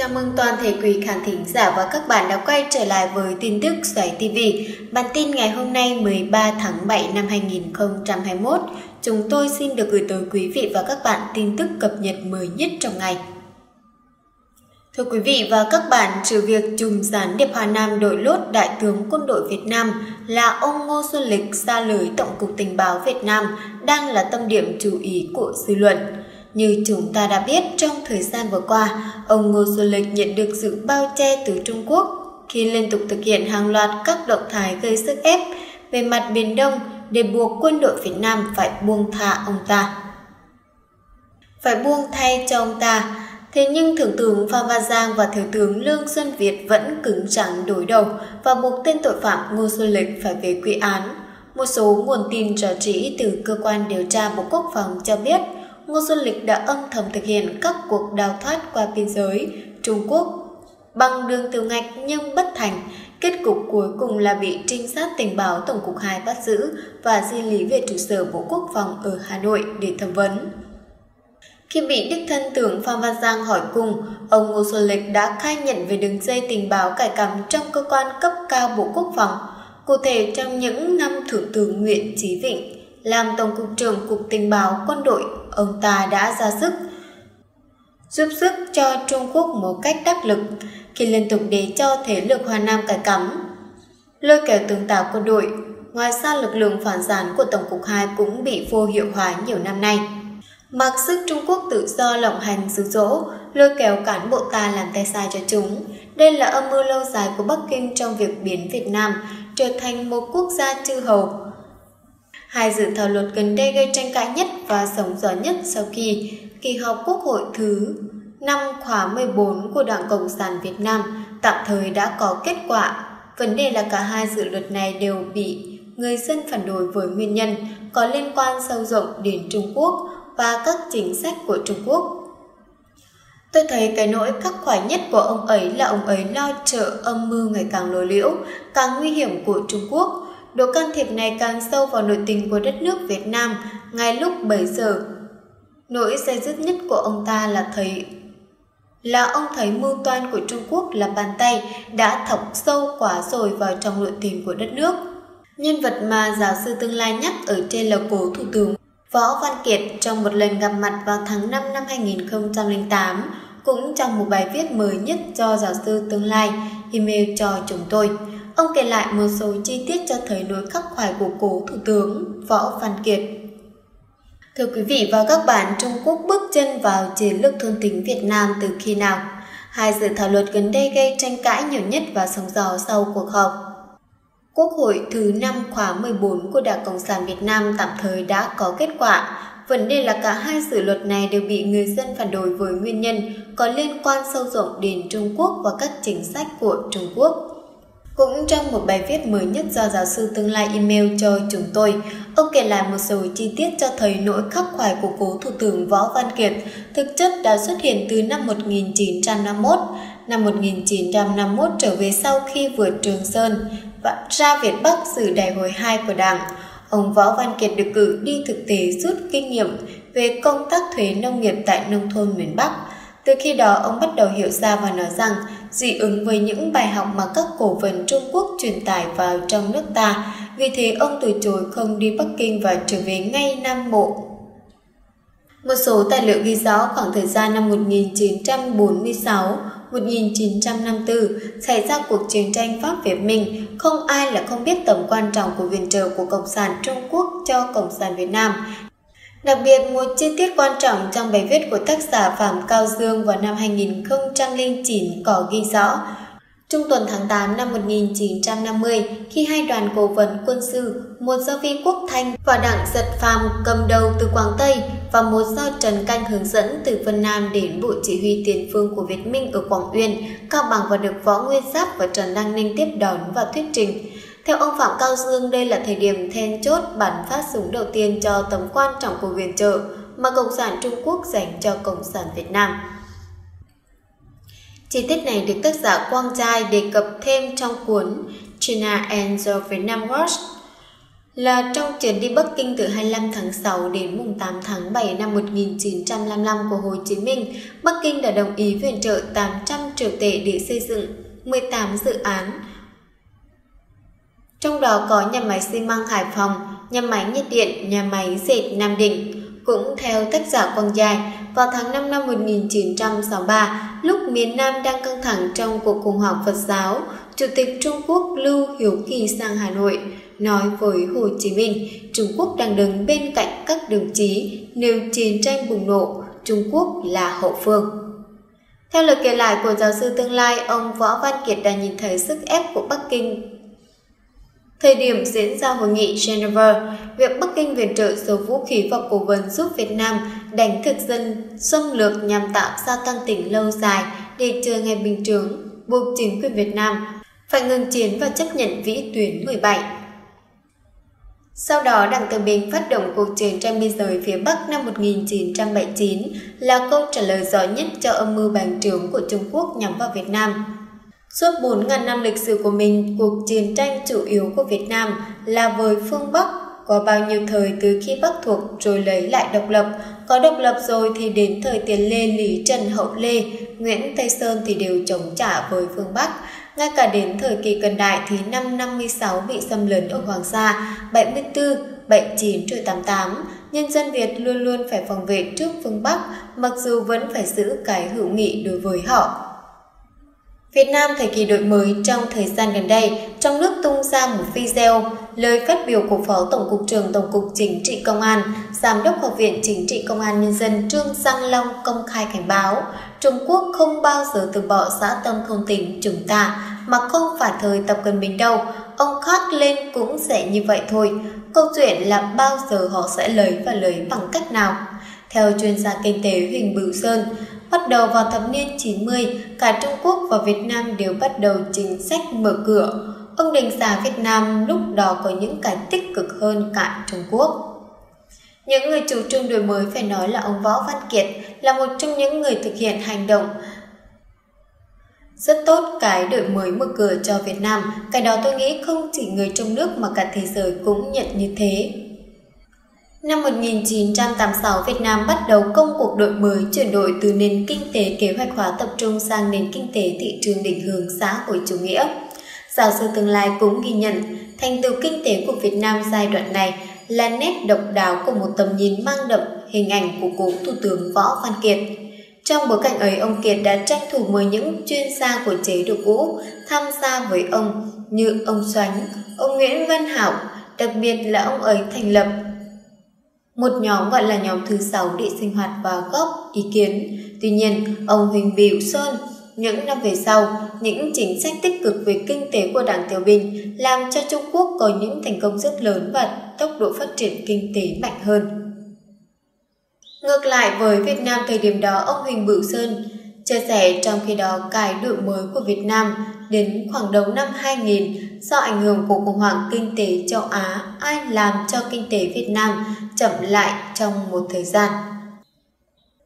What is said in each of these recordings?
Chào mừng toàn thể quý khán thính giả và các bạn đã quay trở lại với tin tức Xoáy TV. Bản tin ngày hôm nay 13 tháng 7 năm 2021, chúng tôi xin được gửi tới quý vị và các bạn tin tức cập nhật mới nhất trong ngày. Thưa quý vị và các bạn, trừ việc trùm gián điệp Hà Nam đội lốt Đại tướng quân đội Việt Nam là ông Ngô Xuân Lịch xa lưới Tổng cục Tình báo Việt Nam đang là tâm điểm chú ý của dư luận. Như chúng ta đã biết, trong thời gian vừa qua, ông Ngô Xuân Lịch nhận được sự bao che từ Trung Quốc khi liên tục thực hiện hàng loạt các động thái gây sức ép về mặt Biển Đông để buộc quân đội Việt Nam phải buông tha ông ta. Phải buông thay cho ông ta, Thế nhưng Thượng tướng Phan Văn Giang và Thiếu tướng Lương Xuân Việt vẫn cứng trắng đối đầu và buộc tên tội phạm Ngô Xuân Lịch phải về quy án. Một số nguồn tin rõ trĩ từ cơ quan điều tra Bộ Quốc phòng cho biết, Ngô Xuân Lịch đã âm thầm thực hiện các cuộc đào thoát qua biên giới Trung Quốc bằng đường tiểu ngạch nhưng bất thành. Kết cục cuối cùng là bị trinh sát tình báo Tổng cục 2 bắt giữ và di lý về trụ sở Bộ Quốc phòng ở Hà Nội để thẩm vấn. Khi bị đích thân tướng Phan Văn Giang hỏi cùng, ông Ngô Xuân Lịch đã khai nhận về đường dây tình báo cải cắm trong cơ quan cấp cao Bộ Quốc phòng. Cụ thể trong những năm Thượng tướng Nguyễn Chí Vịnh làm Tổng cục trưởng Cục Tình báo Quân đội, ông ta đã ra sức giúp sức cho Trung Quốc một cách đắc lực khi liên tục để cho thế lực Hoa Nam cải cắm. Lôi kéo tướng tạo quân đội, ngoài ra lực lượng phản gián của Tổng cục 2 cũng bị vô hiệu hóa nhiều năm nay. Mặc sức Trung Quốc tự do lộng hành dữ dỗ, lôi kéo cán bộ ta làm tay sai cho chúng. Đây là âm mưu lâu dài của Bắc Kinh trong việc biến Việt Nam trở thành một quốc gia chư hầu. Hai dự thảo luật gần đây gây tranh cãi nhất và sống gió nhất sau khi kỳ họp Quốc hội thứ năm khóa 14 của Đảng Cộng sản Việt Nam tạm thời đã có kết quả. Vấn đề là cả hai dự luật này đều bị người dân phản đối với nguyên nhân có liên quan sâu rộng đến Trung Quốc và các chính sách của Trung Quốc. Tôi thấy cái nỗi khắc khoải nhất của ông ấy là ông ấy lo trợ âm mưu ngày càng lối liễu, càng nguy hiểm của Trung Quốc. Độ can thiệp này càng sâu vào nội tình của đất nước Việt Nam ngay lúc bấy giờ. Nỗi dây dứt nhất của ông ta là thấy là ông thấy mưu toan của Trung Quốc là bàn tay đã thọc sâu quá rồi vào trong nội tình của đất nước. Nhân vật mà giáo sư tương lai nhắc ở trên là cố thủ tướng Võ Văn Kiệt trong một lần gặp mặt vào tháng 5 năm 2008 cũng trong một bài viết mới nhất cho giáo sư tương lai email cho chúng tôi. Ông kể lại một số chi tiết cho thấy nỗi khắc khoải của cố Thủ tướng Võ Văn Kiệt. Thưa quý vị và các bạn, Trung Quốc bước chân vào chiến lược thôn tính Việt Nam từ khi nào? Hai dự thảo luật gần đây gây tranh cãi nhiều nhất và sóng gió sau cuộc họp. Quốc hội thứ năm khóa 14 của Đảng Cộng sản Việt Nam tạm thời đã có kết quả. Vấn đề là cả hai dự luật này đều bị người dân phản đối với nguyên nhân có liên quan sâu rộng đến Trung Quốc và các chính sách của Trung Quốc. Cũng trong một bài viết mới nhất do giáo sư tương lai email cho chúng tôi, ông kể lại một số chi tiết cho thấy nỗi khắc khoải của cố Thủ tướng Võ Văn Kiệt thực chất đã xuất hiện từ năm 1951. Năm 1951 trở về sau khi vượt Trường Sơn ra Việt Bắc dự đại hội 2 của Đảng. Ông Võ Văn Kiệt được cử đi thực tế rút kinh nghiệm về công tác thuế nông nghiệp tại nông thôn miền Bắc. Từ khi đó, ông bắt đầu hiểu ra và nói rằng dị ứng với những bài học mà các cổ phần Trung Quốc truyền tải vào trong nước ta. Vì thế, ông từ chối không đi Bắc Kinh và trở về ngay Nam Bộ. Một số tài liệu ghi rõ khoảng thời gian năm 1946, 1954 xảy ra cuộc chiến tranh Pháp Việt Minh, không ai là không biết tầm quan trọng của viện trợ của Cộng sản Trung Quốc cho Cộng sản Việt Nam. Đặc biệt, một chi tiết quan trọng trong bài viết của tác giả Phạm Cao Dương vào năm 2009 có ghi rõ Trung tuần tháng 8 năm 1950, khi hai đoàn cố vấn quân sự, một do Vi Quốc Thanh và đảng Giật Phàm cầm đầu từ Quảng Tây và một do Trần Canh hướng dẫn từ Vân Nam đến Bộ Chỉ huy tiền phương của Việt Minh ở Quảng Uyên, Cao Bằng và được Võ Nguyên Giáp và Trần Đăng Ninh tiếp đón và thuyết trình. Theo ông Phạm Cao Dương, đây là thời điểm then chốt bắn phát súng đầu tiên cho tầm quan trọng của viện trợ mà Cộng sản Trung Quốc dành cho Cộng sản Việt Nam. Chi tiết này được tác giả Quang Trai đề cập thêm trong cuốn China and the Vietnam Wars là trong chuyến đi Bắc Kinh từ 25 tháng 6 đến mùng 8 tháng 7 năm 1955 của Hồ Chí Minh, Bắc Kinh đã đồng ý viện trợ 800 triệu tệ để xây dựng 18 dự án. Trong đó có nhà máy xi măng Hải Phòng, nhà máy nhiệt điện, nhà máy dệt Nam Định. Cũng theo tác giả Quang Dài, vào tháng 5 năm 1963, lúc miền Nam đang căng thẳng trong cuộc khủng hoảng Phật giáo, Chủ tịch Trung Quốc Lưu Hiếu Kỳ sang Hà Nội, nói với Hồ Chí Minh, Trung Quốc đang đứng bên cạnh các đồng chí nếu chiến tranh bùng nổ, Trung Quốc là hậu phương. Theo lời kể lại của giáo sư tương lai, ông Võ Văn Kiệt đã nhìn thấy sức ép của Bắc Kinh. Thời điểm diễn ra hội nghị Geneva, việc Bắc Kinh viện trợ số vũ khí và cố vấn giúp Việt Nam đánh thực dân xâm lược nhằm tạo ra tăng tỉnh lâu dài để chờ ngày bình thường, buộc chính quyền Việt Nam phải ngừng chiến và chấp nhận vĩ tuyến 17. Sau đó, Đảng Từ Bình phát động cuộc chiến tranh biên giới phía Bắc năm 1979 là câu trả lời rõ nhất cho âm mưu bành trướng của Trung Quốc nhắm vào Việt Nam. Suốt 4.000 năm lịch sử của mình, cuộc chiến tranh chủ yếu của Việt Nam là với phương Bắc. Có bao nhiêu thời từ khi Bắc thuộc rồi lấy lại độc lập, có độc lập rồi thì đến thời tiền Lê Lý Trần Hậu Lê, Nguyễn Tây Sơn thì đều chống trả với phương Bắc. Ngay cả đến thời kỳ cận đại thì năm 56 bị xâm lấn ở Hoàng Sa, 74, 79 rồi 88, nhân dân Việt luôn luôn phải phòng vệ trước phương Bắc, mặc dù vẫn phải giữ cái hữu nghị đối với họ. Việt Nam thời kỳ đổi mới trong thời gian gần đây, trong nước tung ra một video lời phát biểu của Phó Tổng cục trưởng Tổng cục Chính trị Công an, Giám đốc Học viện Chính trị Công an Nhân dân Trương Giang Long công khai cảnh báo Trung Quốc không bao giờ từ bỏ xã tâm thôn tỉnh chúng ta, mà không phải thời Tập Cận Bình đâu. Ông khác lên cũng sẽ như vậy thôi. Câu chuyện là bao giờ họ sẽ lấy và lấy bằng cách nào? Theo chuyên gia kinh tế Huỳnh Bửu Sơn, bắt đầu vào thập niên 90, cả Trung Quốc và Việt Nam đều bắt đầu chính sách mở cửa. Ông đánh giá Việt Nam lúc đó có những cái tích cực hơn cả Trung Quốc. Những người chủ trương đổi mới phải nói là ông Võ Văn Kiệt là một trong những người thực hiện hành động rất tốt cái đổi mới mở cửa cho Việt Nam. Cái đó tôi nghĩ không chỉ người trong nước mà cả thế giới cũng nhận như thế. Năm 1986, Việt Nam bắt đầu công cuộc đổi mới chuyển đổi từ nền kinh tế kế hoạch hóa tập trung sang nền kinh tế thị trường định hướng xã hội chủ nghĩa. Giáo sư tương lai cũng ghi nhận thành tựu kinh tế của Việt Nam giai đoạn này là nét độc đáo của một tầm nhìn mang đậm hình ảnh của cố Thủ tướng Võ Văn Kiệt. Trong bối cảnh ấy, ông Kiệt đã tranh thủ mời những chuyên gia của chế độ cũ tham gia với ông như ông Xoánh, ông Nguyễn Văn Hảo, đặc biệt là ông ấy thành lập một nhóm gọi là nhóm thứ sáu để sinh hoạt và góp ý kiến. Tuy nhiên, ông Huỳnh Bỉu Sơn những năm về sau, những chính sách tích cực về kinh tế của Đảng Tiểu Bình làm cho Trung Quốc có những thành công rất lớn và tốc độ phát triển kinh tế mạnh hơn. Ngược lại với Việt Nam thời điểm đó, ông Huỳnh Bửu Sơn chia sẻ trong khi đó cái đổi mới của Việt Nam đến khoảng đầu năm 2000 do ảnh hưởng của khủng hoảng kinh tế châu Á ai làm cho kinh tế Việt Nam chậm lại trong một thời gian.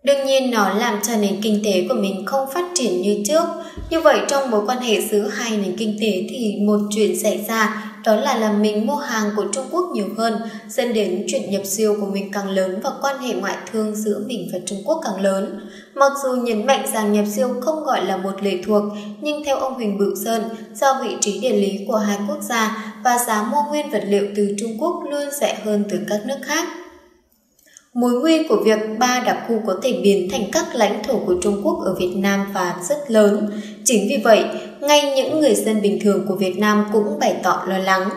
Đương nhiên nó làm cho nền kinh tế của mình không phát triển như trước. Như vậy trong mối quan hệ giữa hai nền kinh tế thì một chuyện xảy ra đó là làm mình mua hàng của Trung Quốc nhiều hơn, dẫn đến chuyện nhập siêu của mình càng lớn và quan hệ ngoại thương giữa mình và Trung Quốc càng lớn. Mặc dù nhấn mạnh rằng nhập siêu không gọi là một lệ thuộc, nhưng theo ông Huỳnh Bửu Sơn, do vị trí địa lý của hai quốc gia và giá mua nguyên vật liệu từ Trung Quốc luôn rẻ hơn từ các nước khác, Mối nguy của việc ba đặc khu có thể biến thành các lãnh thổ của Trung Quốc ở Việt Nam và rất lớn. Chính vì vậy, ngay những người dân bình thường của Việt Nam cũng bày tỏ lo lắng.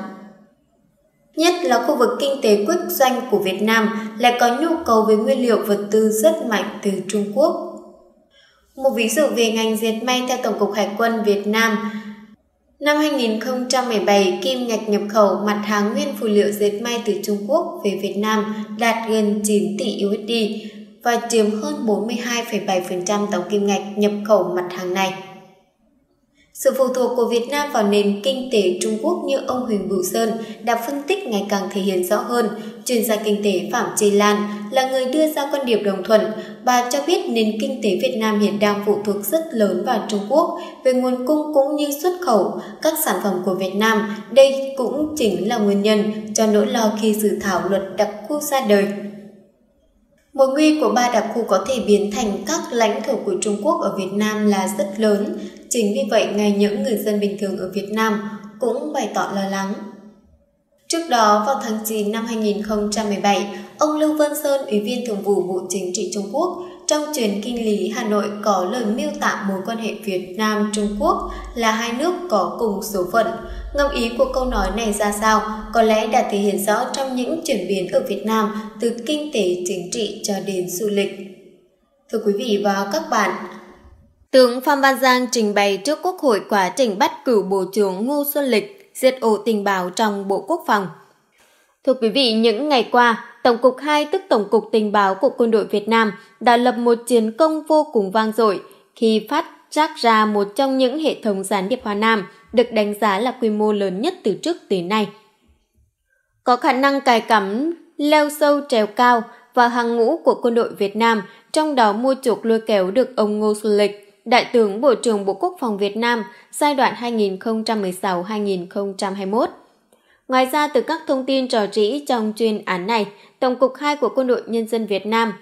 Nhất là khu vực kinh tế quốc doanh của Việt Nam lại có nhu cầu về nguyên liệu vật tư rất mạnh từ Trung Quốc. Một ví dụ về ngành dệt may theo Tổng cục Hải quân Việt Nam Năm 2017, kim ngạch nhập khẩu mặt hàng nguyên phụ liệu dệt may từ Trung Quốc về Việt Nam đạt gần 9 tỷ USD và chiếm hơn 42,7% tổng kim ngạch nhập khẩu mặt hàng này. Sự phụ thuộc của Việt Nam vào nền kinh tế Trung Quốc như ông Huỳnh Bửu Sơn đã phân tích ngày càng thể hiện rõ hơn. Chuyên gia kinh tế Phạm Trì Lan là người đưa ra quan điểm đồng thuận. Bà cho biết nền kinh tế Việt Nam hiện đang phụ thuộc rất lớn vào Trung Quốc về nguồn cung cũng như xuất khẩu các sản phẩm của Việt Nam. Đây cũng chính là nguyên nhân cho nỗi lo khi dự thảo luật đặc khu ra đời. Mối nguy của ba đặc khu có thể biến thành các lãnh thổ của Trung Quốc ở Việt Nam là rất lớn. Chính vì vậy, ngay những người dân bình thường ở Việt Nam cũng bày tỏ lo lắng. Trước đó, vào tháng 9 năm 2017, ông Lưu Văn Sơn, Ủy viên Thường vụ Bộ Chính trị Trung Quốc, trong chuyến kinh lý Hà Nội có lời miêu tả mối quan hệ Việt Nam-Trung Quốc là hai nước có cùng số phận. Ngâm ý của câu nói này ra sao có lẽ đã thể hiện rõ trong những chuyển biến ở Việt Nam từ kinh tế chính trị cho đến du lịch. Thưa quý vị và các bạn, Tướng Phan Văn Giang trình bày trước Quốc hội quá trình bắt cửu Bộ trưởng Ngô Xuân Lịch diệt ổ tình báo trong Bộ Quốc phòng. Thưa quý vị, những ngày qua, Tổng cục 2 tức Tổng cục Tình báo của Quân đội Việt Nam đã lập một chiến công vô cùng vang dội khi phát giác ra một trong những hệ thống gián điệp Hoa Nam được đánh giá là quy mô lớn nhất từ trước tới nay. Có khả năng cài cắm leo sâu trèo cao vào hàng ngũ của quân đội Việt Nam, trong đó mua chuộc lôi kéo được ông Ngô Xuân Lịch, Đại tướng Bộ trưởng Bộ Quốc phòng Việt Nam giai đoạn 2016-2021. Ngoài ra, từ các thông tin trò trĩ trong chuyên án này, Tổng cục 2 của Quân đội Nhân dân Việt Nam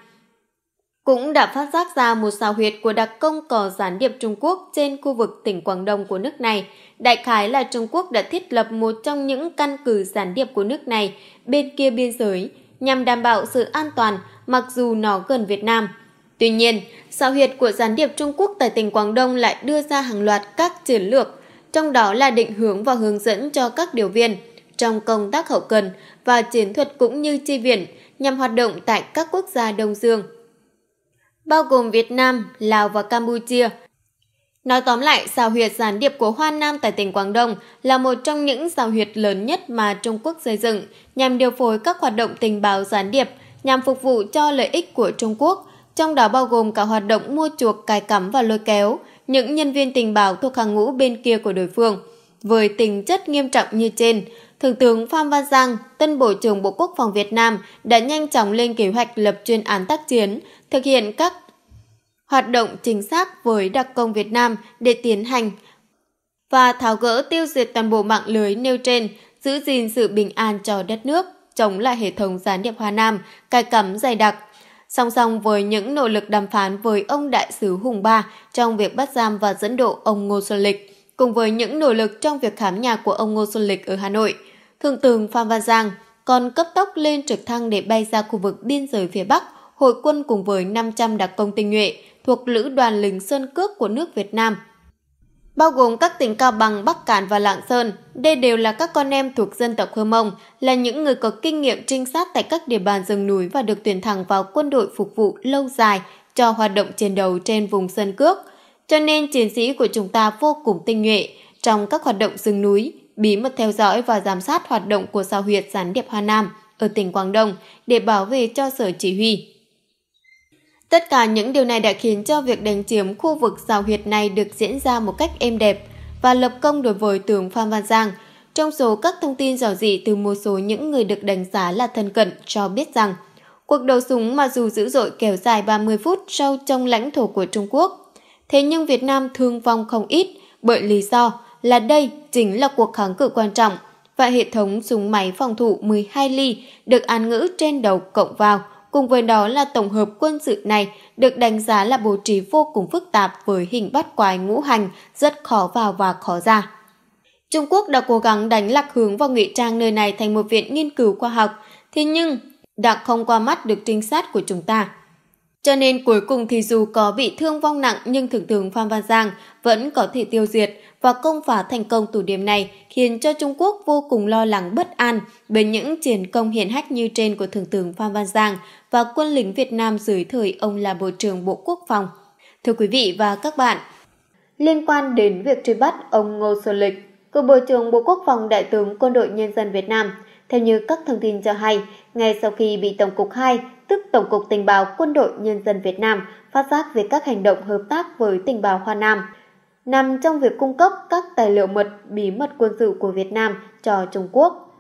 cũng đã phát giác ra một sao huyệt của đặc công cò gián điệp Trung Quốc trên khu vực tỉnh Quảng Đông của nước này. Đại khái là Trung Quốc đã thiết lập một trong những căn cứ gián điệp của nước này bên kia biên giới nhằm đảm bảo sự an toàn mặc dù nó gần Việt Nam. Tuy nhiên, sao huyệt của gián điệp Trung Quốc tại tỉnh Quảng Đông lại đưa ra hàng loạt các chiến lược, trong đó là định hướng và hướng dẫn cho các điều viên – trong công tác hậu cần và chiến thuật cũng như chi viện nhằm hoạt động tại các quốc gia Đông Dương, bao gồm Việt Nam, Lào và Campuchia. Nói tóm lại, xào huyệt gián điệp của Hoa Nam tại tỉnh Quảng Đông là một trong những xào huyệt lớn nhất mà Trung Quốc xây dựng nhằm điều phối các hoạt động tình báo gián điệp nhằm phục vụ cho lợi ích của Trung Quốc, trong đó bao gồm cả hoạt động mua chuộc, cài cắm và lôi kéo những nhân viên tình báo thuộc hàng ngũ bên kia của đối phương. Với tính chất nghiêm trọng như trên, Thượng tướng Phan Văn Giang, tân Bộ trưởng Bộ Quốc phòng Việt Nam đã nhanh chóng lên kế hoạch lập chuyên án tác chiến, thực hiện các hoạt động chính xác với đặc công Việt Nam để tiến hành và tháo gỡ tiêu diệt toàn bộ mạng lưới nêu trên, giữ gìn sự bình an cho đất nước, chống lại hệ thống gián điệp Hoa Nam, cài cắm dày đặc. Song song với những nỗ lực đàm phán với ông đại sứ Hùng Ba trong việc bắt giam và dẫn độ ông Ngô Xuân Lịch, cùng với những nỗ lực trong việc khám nhà của ông Ngô Xuân Lịch ở Hà Nội, Thượng tướng Phan Văn Giang còn cấp tốc lên trực thăng để bay ra khu vực biên giới phía Bắc, hội quân cùng với 500 đặc công tinh nhuệ thuộc Lữ đoàn lính Sơn Cước của nước Việt Nam. Bao gồm các tỉnh Cao Bằng, Bắc Cạn và Lạng Sơn, đây đều là các con em thuộc dân tộc Hơ Mông, là những người có kinh nghiệm trinh sát tại các địa bàn rừng núi và được tuyển thẳng vào quân đội phục vụ lâu dài cho hoạt động chiến đấu trên vùng Sơn Cước – cho nên chiến sĩ của chúng ta vô cùng tinh nhuệ trong các hoạt động rừng núi, bí mật theo dõi và giám sát hoạt động của sao huyệt gián điệp Hoa Nam ở tỉnh Quảng Đông để bảo vệ cho sở chỉ huy. Tất cả những điều này đã khiến cho việc đánh chiếm khu vực sao huyệt này được diễn ra một cách êm đẹp và lập công đối với tướng Phan Văn Giang. Trong số các thông tin dò dị từ một số những người được đánh giá là thân cận cho biết rằng, cuộc đấu súng mà dù dữ dội kéo dài 30 phút sâu trong lãnh thổ của Trung Quốc, Thế nhưng Việt Nam thương vong không ít bởi lý do là đây chính là cuộc kháng cự quan trọng và hệ thống súng máy phòng thủ 12 ly được án ngữ trên đầu cộng vào. Cùng với đó là tổng hợp quân sự này được đánh giá là bố trí vô cùng phức tạp với hình bắt quái ngũ hành rất khó vào và khó ra. Trung Quốc đã cố gắng đánh lạc hướng và ngụy trang nơi này thành một viện nghiên cứu khoa học, thế nhưng đã không qua mắt được trinh sát của chúng ta. Cho nên cuối cùng thì dù có bị thương vong nặng nhưng Thượng tướng Phan Văn Giang vẫn có thể tiêu diệt và công phá thành công tủ điểm này khiến cho Trung Quốc vô cùng lo lắng bất an bởi những chiến công hiển hách như trên của Thượng tướng Phan Văn Giang và quân lính Việt Nam dưới thời ông là Bộ trưởng Bộ Quốc phòng. Thưa quý vị và các bạn, liên quan đến việc truy bắt ông Ngô Xuân Lịch, cựu Bộ trưởng Bộ Quốc phòng Đại tướng Quân đội Nhân dân Việt Nam, theo như các thông tin cho hay, ngay sau khi bị Tổng cục 2 tức Tổng cục Tình báo Quân đội Nhân dân Việt Nam phát giác về các hành động hợp tác với tình báo Hoa Nam. nằm trong việc cung cấp các tài liệu mật bí mật quân sự của Việt Nam cho Trung Quốc.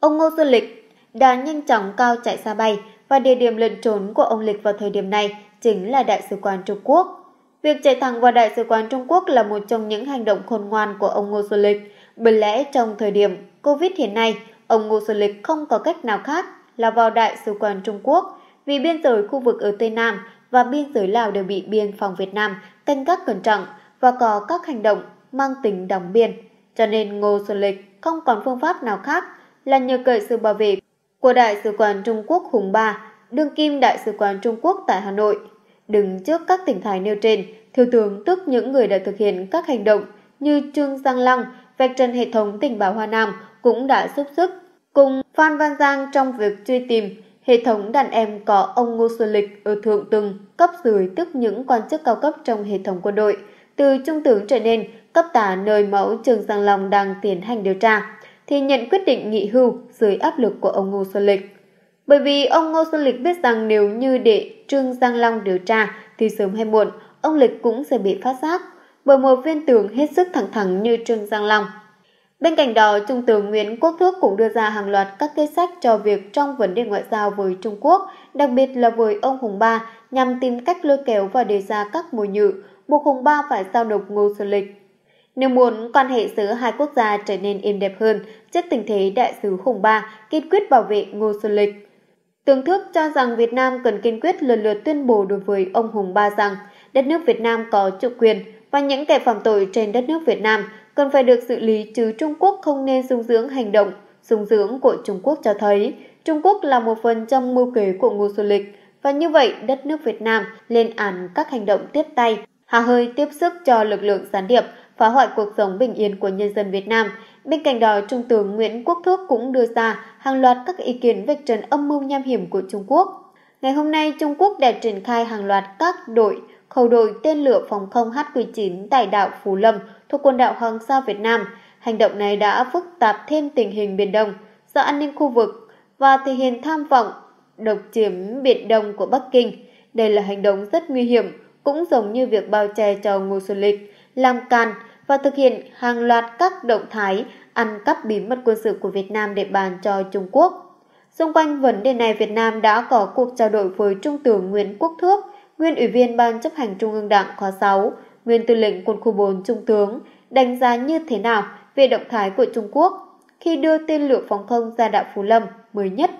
Ông Ngô Xuân Lịch đã nhanh chóng cao chạy xa bay và địa điểm lẩn trốn của ông Lịch vào thời điểm này chính là Đại sứ quán Trung Quốc. Việc chạy thẳng vào Đại sứ quán Trung Quốc là một trong những hành động khôn ngoan của ông Ngô Xuân Lịch, bởi lẽ trong thời điểm Covid hiện nay, ông Ngô Xuân Lịch không có cách nào khác là vào Đại sứ quán Trung Quốc vì biên giới khu vực ở Tây Nam và biên giới Lào đều bị biên phòng Việt Nam canh gác cẩn trọng và có các hành động mang tính đóng biên. Cho nên Ngô Xuân Lịch không còn phương pháp nào khác là nhờ cậy sự bảo vệ của Đại sứ quán Trung Quốc Hùng Ba, đương kim Đại sứ quán Trung Quốc tại Hà Nội. Đứng trước các tỉnh thái nêu trên, Thiếu tướng tức những người đã thực hiện các hành động như Trương Giang Long, vạch trần hệ thống tình báo Hoa Nam cũng đã giúp sức cùng Phan Văn Giang trong việc truy tìm hệ thống đàn em có ông Ngô Xuân Lịch ở thượng tầng cấp dưới tức những quan chức cao cấp trong hệ thống quân đội, từ trung tướng trở nên cấp tả nơi mẫu Trương Giang Long đang tiến hành điều tra, thì nhận quyết định nghỉ hưu dưới áp lực của ông Ngô Xuân Lịch. Bởi vì ông Ngô Xuân Lịch biết rằng nếu như để Trương Giang Long điều tra thì sớm hay muộn ông Lịch cũng sẽ bị phát giác bởi một viên tướng hết sức thẳng thắn như Trương Giang Long. Bên cạnh đó, Trung tướng Nguyễn Quốc Thước cũng đưa ra hàng loạt các kế sách cho việc trong vấn đề ngoại giao với Trung Quốc, đặc biệt là với ông Hùng Ba, nhằm tìm cách lôi kéo và đề ra các mồi nhự, buộc Hùng Ba phải giao nộp Ngô Xuân Lịch. Nếu muốn quan hệ giữa hai quốc gia trở nên êm đẹp hơn trước tình thế đại sứ Hùng Ba kiên quyết bảo vệ Ngô Xuân Lịch. Tướng Thước cho rằng Việt Nam cần kiên quyết lần lượt tuyên bố đối với ông Hùng Ba rằng đất nước Việt Nam có chủ quyền và những kẻ phạm tội trên đất nước Việt Nam cần phải được xử lý chứ Trung Quốc không nên dung dưỡng hành động, dung dưỡng của Trung Quốc cho thấy Trung Quốc là một phần trong mưu kế của Ngô Xuân Lịch và như vậy đất nước Việt Nam lên án các hành động tiếp tay, hà hơi tiếp sức cho lực lượng gián điệp phá hoại cuộc sống bình yên của nhân dân Việt Nam. Bên cạnh đó, Trung tướng Nguyễn Quốc Thước cũng đưa ra hàng loạt các ý kiến vạch trần âm mưu nham hiểm của Trung Quốc. Ngày hôm nay, Trung Quốc đã triển khai hàng loạt các đội khẩu đội tên lửa phòng không HQ-9 tại đảo Phú Lâm thuộc quần đảo Hoàng Sa Việt Nam. Hành động này đã phức tạp thêm tình hình Biển Đông do an ninh khu vực và thể hiện tham vọng độc chiếm Biển Đông của Bắc Kinh. Đây là hành động rất nguy hiểm, cũng giống như việc bao che cho Ngô Xuân Lịch, làm càn và thực hiện hàng loạt các động thái ăn cắp bí mật quân sự của Việt Nam để bàn cho Trung Quốc. Xung quanh vấn đề này, Việt Nam đã có cuộc trao đổi với Trung tướng Nguyễn Quốc Thước, nguyên ủy viên Ban chấp hành Trung ương Đảng khóa 6, nguyên tư lệnh quân khu 4 Trung tướng, đánh giá như thế nào về động thái của Trung Quốc khi đưa tên lửa phòng không ra đảo Phú Lâm mới nhất.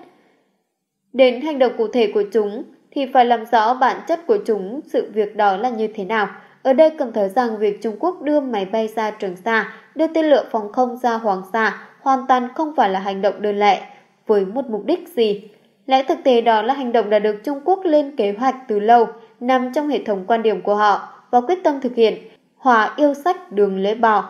Đến hành động cụ thể của chúng thì phải làm rõ bản chất của chúng, sự việc đó là như thế nào. Ở đây cần thấy rằng việc Trung Quốc đưa máy bay ra Trường Sa, đưa tên lửa phòng không ra Hoàng Sa hoàn toàn không phải là hành động đơn lẻ với một mục đích gì. Lẽ thực tế đó là hành động đã được Trung Quốc lên kế hoạch từ lâu, nằm trong hệ thống quan điểm của họ và quyết tâm thực hiện. Hòa yêu sách đường lễ bào